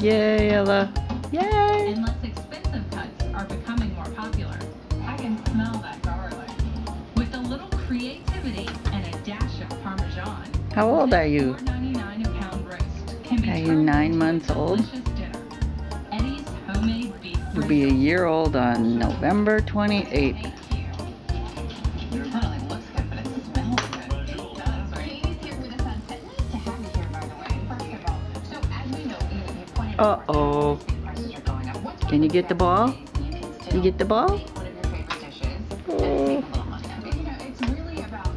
Yay, Ella. Yay. And less expensive cuts are becoming more popular. I can smell that garlic. With a little creativity and a dash of Parmesan. How old are you? pound roast can be Are you nine months old? Eddie's homemade beef You'll be a year old on November 28th. Uh-oh. Can you get the ball? You get the ball? Oh.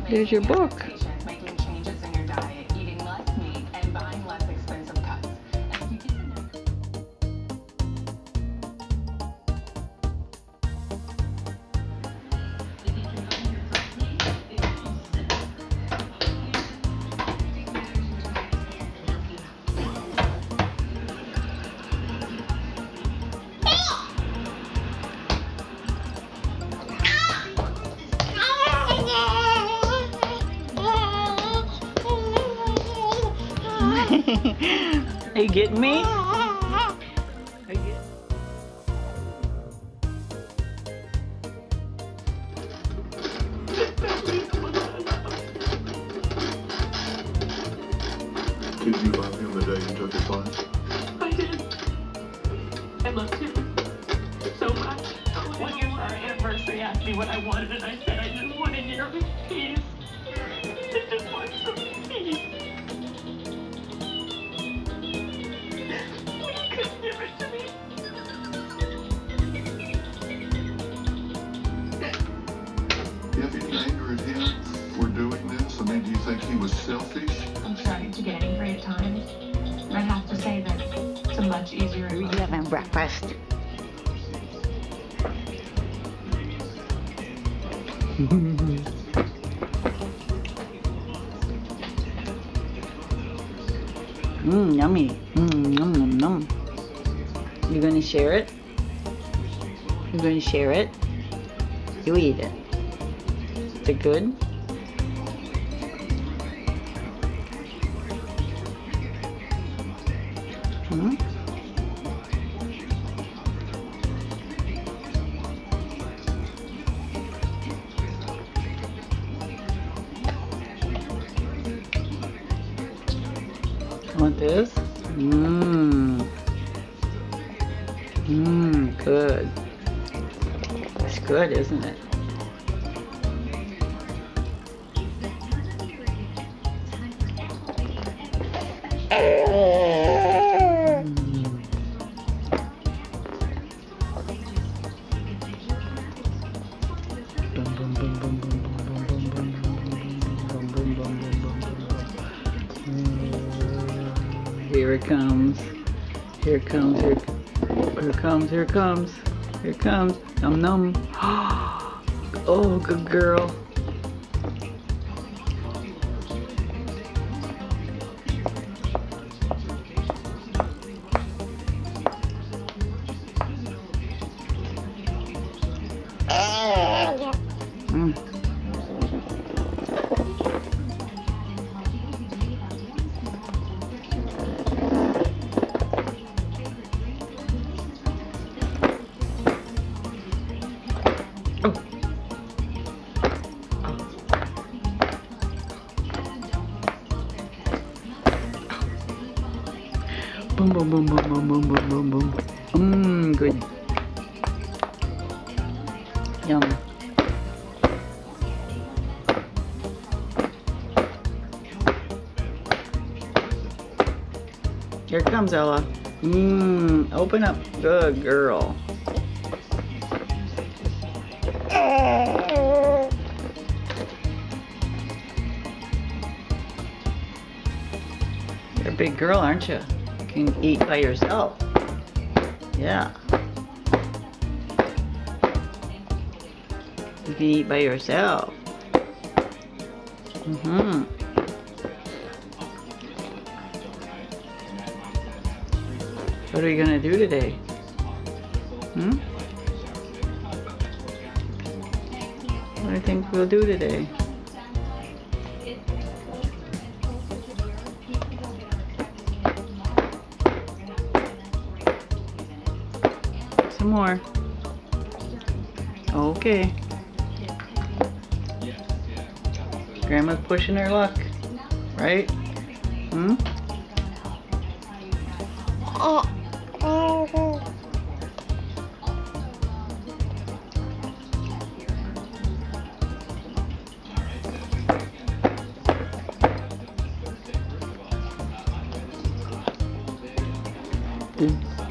There's your book. You getting me? Are you Did you love him the day you took his life? I did. I loved him so much. One year for our anniversary, asked me what I wanted, and I said I just want a think he was selfish? I'm starting to get angry at times. I have to say that it's a much easier Are you having breakfast? Mmm, yummy. Mmm, yum, yum, yum. You gonna share it? You gonna share it? You eat it. Is it good? Hmm? Want this? Mmm. Mmm, good. It's good, isn't it? Here it comes. Here it comes. Here, here comes. Here comes. Here comes. Num num. Oh, good girl. Boom, boom, boom, boom, boom, boom, boom, boom, boom. Mmm, good. Yum. Here comes Ella. Mmm, open up. Good girl. You're a big girl, aren't you? You can eat by yourself. Yeah. You can eat by yourself. Mm-hmm. What are you gonna do today? Hmm? What do you think we'll do today? More. Okay. Grandma's pushing her luck, right? Hmm? Hehehehe